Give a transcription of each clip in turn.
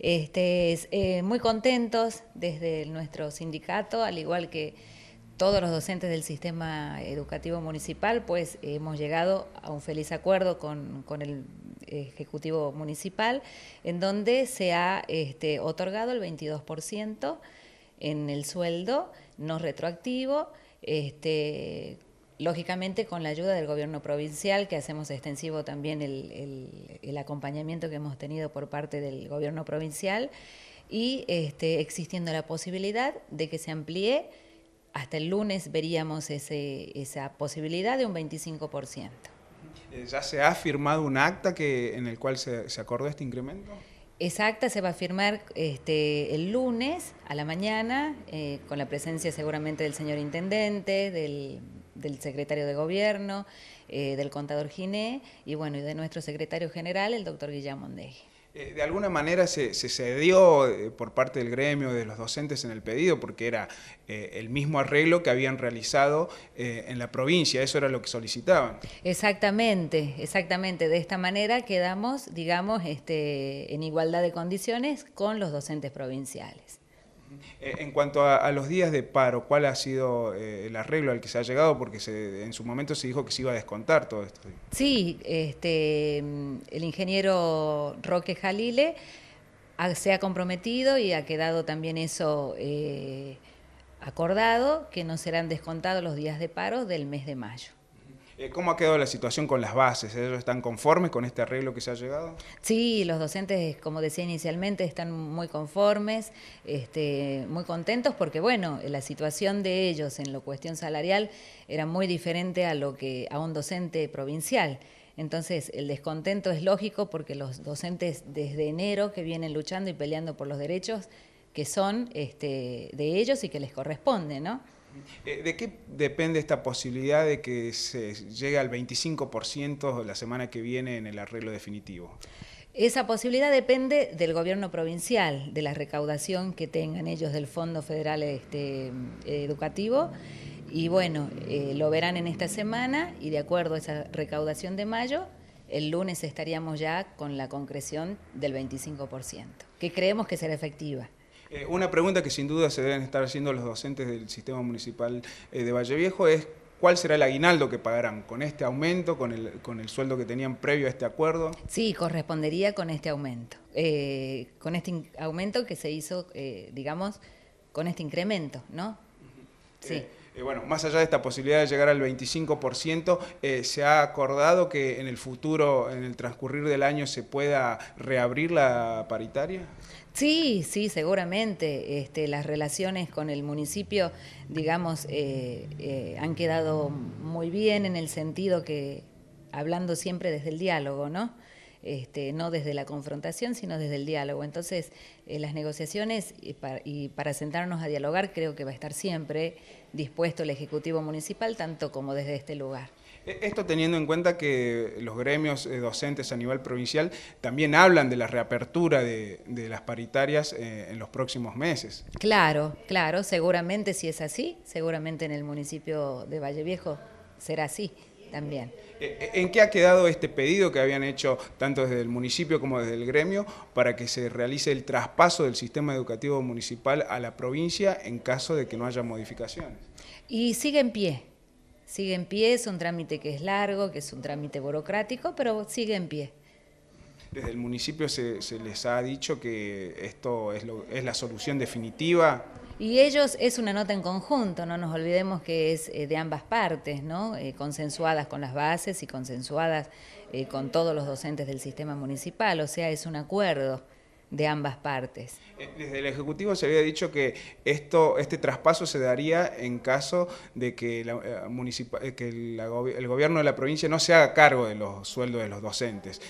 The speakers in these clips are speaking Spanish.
Este, eh, muy contentos desde nuestro sindicato, al igual que todos los docentes del sistema educativo municipal, pues hemos llegado a un feliz acuerdo con, el Ejecutivo Municipal, en donde se ha este, otorgado el 22% en el sueldo no retroactivo, este, lógicamente con la ayuda del gobierno provincial, que hacemos extensivo también el, acompañamiento que hemos tenido por parte del gobierno provincial, y este, existiendo la posibilidad de que se amplíe, hasta el lunes veríamos esa posibilidad de un 25%. Eh, ¿Ya se ha firmado un acta que, en el cual se, acordó este incremento? Esa acta se va a firmar este, el lunes a la mañana, eh, con la presencia seguramente del señor intendente, del del secretario de Gobierno, eh, del contador Giné y bueno, y de nuestro secretario general, el doctor Guillermo Mondegui. Eh, de alguna manera se, cedió eh, por parte del gremio, de los docentes en el pedido, porque era el mismo arreglo que habían realizado en la provincia, eso era lo que solicitaban. Exactamente, exactamente. De esta manera quedamos, digamos, este, en igualdad de condiciones con los docentes provinciales. Eh, en cuanto a, los días de paro, ¿cuál ha sido eh, el arreglo al que se ha llegado? Porque en su momento se dijo que se iba a descontar todo esto. Sí, este, el ingeniero Roque Jalile se ha comprometido y ha quedado también eso eh, acordado, que no serán descontados los días de paro del mes de mayo. Eh, ¿Cómo ha quedado la situación con las bases? ¿Ellos están conformes con este arreglo que se ha llegado? Sí, los docentes, como decía inicialmente, están muy conformes, este, muy contentos, porque bueno, la situación de ellos en la cuestión salarial era muy diferente a lo que a un docente provincial. Entonces, el descontento es lógico porque los docentes desde enero que vienen luchando y peleando por los derechos que son este, de ellos y que les corresponde, ¿no? Eh, ¿De qué depende esta posibilidad de que se llegue al 25% la semana que viene en el arreglo definitivo? Esa posibilidad depende del gobierno provincial, de la recaudación que tengan ellos del Fondo Federal este, Educativo. Y bueno, eh, lo verán en esta semana y de acuerdo a esa recaudación de mayo, el lunes estaríamos ya con la concreción del 25%, que creemos que será efectiva. Eh, una pregunta que sin duda se deben estar haciendo los docentes del sistema municipal eh, de Valle Viejo es ¿Cuál será el aguinaldo que pagarán? ¿Con este aumento, con el, con el sueldo que tenían previo a este acuerdo? Sí, correspondería con este aumento. Eh, con este aumento que se hizo, digamos, con este incremento, ¿no? Sí. bueno, más allá de esta posibilidad de llegar al 25%, ¿se ha acordado que en el futuro, en el transcurrir del año, se pueda reabrir la paritaria? Sí, sí, seguramente. Este, las relaciones con el municipio, digamos, eh, eh, han quedado muy bien en el sentido que, hablando siempre desde el diálogo, ¿no? Este, no desde la confrontación, sino desde el diálogo. Entonces, eh, las negociaciones y para, sentarnos a dialogar creo que va a estar siempre dispuesto el Ejecutivo Municipal, tanto como desde este lugar. E, esto teniendo en cuenta que los gremios eh, docentes a nivel provincial también hablan de la reapertura de, las paritarias eh, en los próximos meses. Claro, claro, seguramente si es así, seguramente en el municipio de Valle Viejo será así también. Eh, eh, ¿En qué ha quedado este pedido que habían hecho tanto desde el municipio como desde el gremio para que se realice el traspaso del sistema educativo municipal a la provincia en caso de que no haya modificaciones? Y sigue en pie, sigue en pie, es un trámite que es largo, que es un trámite burocrático, pero sigue en pie. Desde el municipio se, les ha dicho que esto es, es la solución definitiva. Y ellos es una nota en conjunto, no nos olvidemos que es eh, de ambas partes, ¿no? Eh, consensuadas con las bases y consensuadas eh, con todos los docentes del sistema municipal, o sea, es un acuerdo de ambas partes. Desde el Ejecutivo se había dicho que esto, este traspaso se daría en caso de que, la, que el gobierno de la provincia no se haga cargo de los sueldos de los docentes.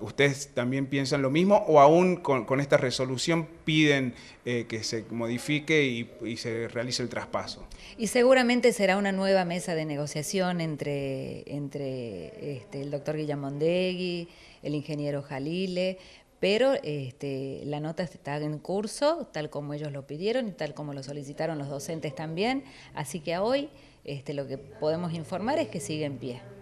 ¿Ustedes también piensan lo mismo o aún con, esta resolución piden eh, que se modifique y, se realice el traspaso? Y seguramente será una nueva mesa de negociación entre, entre este, el doctor Guillamondegui, el ingeniero Jalile, pero este, la nota está en curso, tal como ellos lo pidieron y tal como lo solicitaron los docentes también, así que hoy este, lo que podemos informar es que sigue en pie.